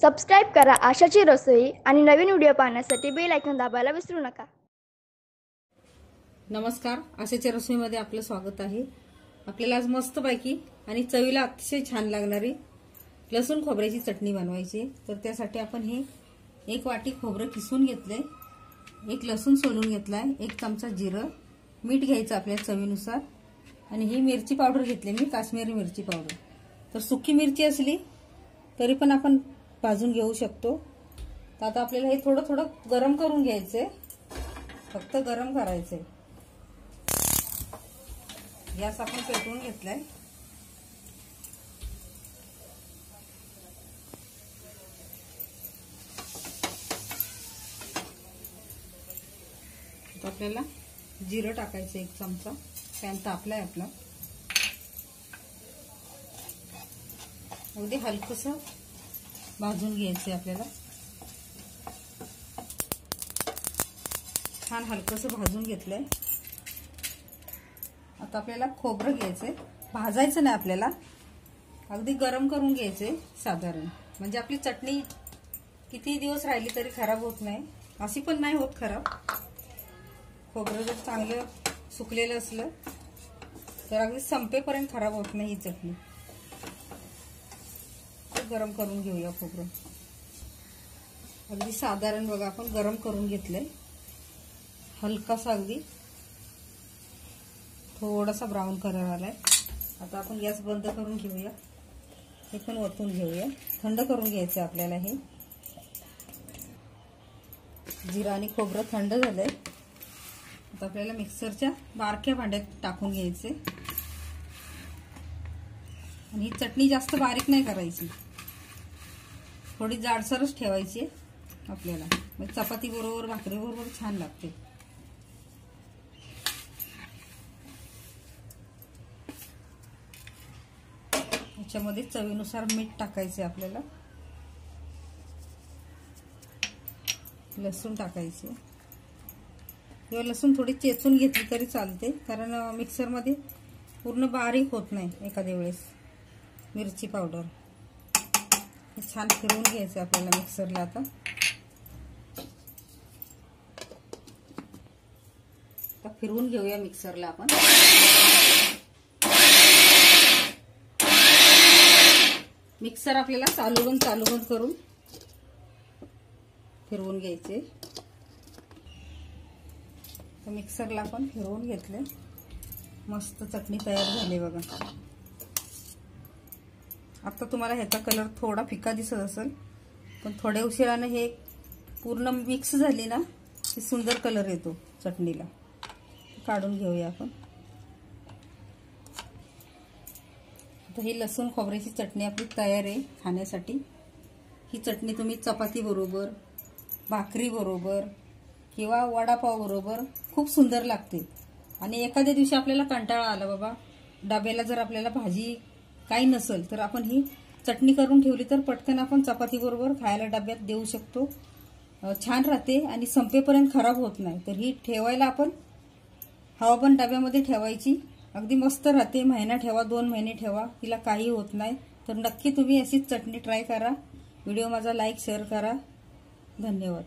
Subscribe करा आशाची रसोई आणि नवीन video पाहण्यासाठी बेल ऐकून दाबायला विसरू नका. नमस्कार आशाच्या रसोईमध्ये आपलं स्वागत आहे. आपल्याला आज मस्तपैकी आणि चवीला अतिशय छान लागणारी लसूण खोबऱ्याची चटणी बनवायची तर त्यासाठी आपण हे एक वाटी खोबरं किसून घेतलंय. एक लसूण सोलून घेतलाय. एक चमचा जिरं. मीठ घ्यायचं आपल्या चवीनुसार. आणि ही मिरची पावडर घेतली मी काश्मीरी मिरची पावडर. तर सुकी मिरची असली तरी पण आपण भाजून घेऊ शकतो. तर आता आपल्याला हे थोडं थोडं गरम करून घ्यायचंय. फक्त गरम करायचंय. गॅस आपण पेटवून घेतलाय. आपल्याला जिरं टाकायचं एक चमचा. पॅन तापलाय आपला. अगदी हलकसं भाजून घ्यायचे आपल्याला. छान हलकंसं भाजून घेतलंय. आता आपल्याला खोबरं घ्यायचंय. भाजायचं नाही आपल्याला. अगदी गरम करून घ्यायचे साधारण. म्हणजे आपली चटणी किती दिवस राहिली तरी खराब होत नाही. अशी पण नाही होत खराब. खोबरं जर चांगलं सुकलेलं असलं तर अगदी संपेपर्यंत खराब होत नाही ही चटणी. गरम करून घेऊया खोबरं. अगदी साधारण बघा आपण गरम करून घेतलंय. हलकासा अगदी थोडासा ब्राऊन कलर आलाय. आता आपण गॅस बंद करून घेऊया. हे पण ओतून घेऊया. थंड करून घ्यायचं आपल्याला हे. जिरा आणि खोबरं थंड झालंय. आता आपल्याला मिक्सरच्या बारक्या भांड्यात टाकून घ्यायचे आणि ही चटणी जास्त बारीक नाही करायची. थोडी जाडसरच ठेवायची आपल्याला. म्हणजे चपाती बरोबर भाकरी बरोबर छान लागते. याच्यामध्ये चवीनुसार मीठ टाकायचे आपल्याला. लसूण टाकायचे. किंवा लसूण थोडी चेचून घेतली तरी चालते कारण मिक्सरमध्ये पूर्ण बारीक होत नाही एखाद्या वेळेस मिरची पावडर. छान फिरवून घ्यायचं आपल्याला मिक्सरला आता. आता फिरवून घेऊया मिक्सरला आपण. मिक्सर आपल्याला चालू बंद चालू बंद करून फिरवून घ्यायचे. मिक्सरला आपण फिरवून घेतले. मस्त चटणी तयार झाली बघा. आता तुम्हाला ह्याचा कलर थोडा फिका दिसत असेल पण थोड्या उशिरानं हे पूर्ण मिक्स झाली ना की सुंदर कलर येतो चटणीला. काढून घेऊया आपण. आता ही लसूण खोबऱ्याची चटणी आपली तयार आहे खाण्यासाठी. ही चटणी तुम्ही चपाती बरोबर भाकरी बरोबर किंवा वडापाव बरोबर खूप सुंदर लागते. आणि एखाद्या दिवशी आपल्याला कंटाळा आला बाबा डब्याला जर आपल्याला भाजी काही नसेल तर आपण ही चटणी करून ठेवली तर पटकन आपण चपाती बरोबर खायला डब्यात देऊ शकतो. छान राहते आणि संपेपर्यंत खराब होत नाही. तर ही ठेवायला आपण हवा पण डब्यामध्ये ठेवायची. अगदी मस्त राहते. महिना ठेवा दोन महिने ठेवा. तिला काही होत नाही. तर नक्की तुम्ही अशीच चटणी ट्राय करा. व्हिडिओ माझा लाईक शेअर करा. धन्यवाद.